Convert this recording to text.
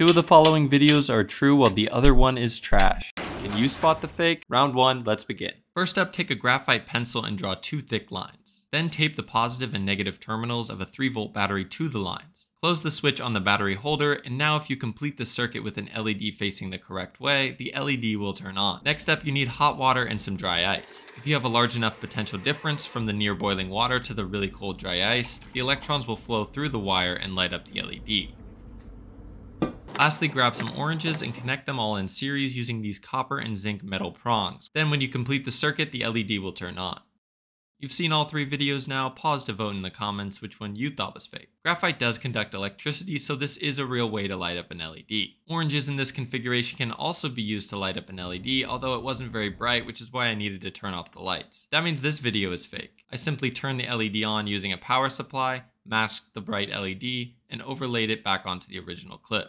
Two of the following videos are true while the other one is trash. Can you spot the fake? Round one, let's begin. First up, take a graphite pencil and draw two thick lines. Then tape the positive and negative terminals of a 3 volt battery to the lines. Close the switch on the battery holder, and now if you complete the circuit with an LED facing the correct way, the LED will turn on. Next up, you need hot water and some dry ice. If you have a large enough potential difference from the near boiling water to the really cold dry ice, the electrons will flow through the wire and light up the LED. Lastly, grab some oranges and connect them all in series using these copper and zinc metal prongs. Then when you complete the circuit, the LED will turn on. You've seen all three videos now, pause to vote in the comments which one you thought was fake. Graphite does conduct electricity, so this is a real way to light up an LED. Oranges in this configuration can also be used to light up an LED, although it wasn't very bright, which is why I needed to turn off the lights. That means this video is fake. I simply turned the LED on using a power supply, masked the bright LED, and overlaid it back onto the original clip.